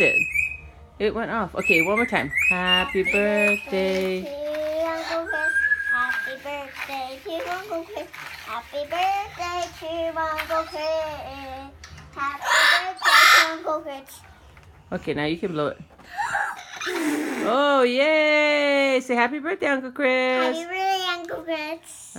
it. It went off. Okay, one more time. Happy birthday. Happy birthday to Uncle Kris. Happy birthday to Uncle Kris. Happy birthday to Uncle Kris. Okay, now you can blow it. Oh, yay! Say happy birthday, Uncle Kris. Happy birthday, Uncle Kris.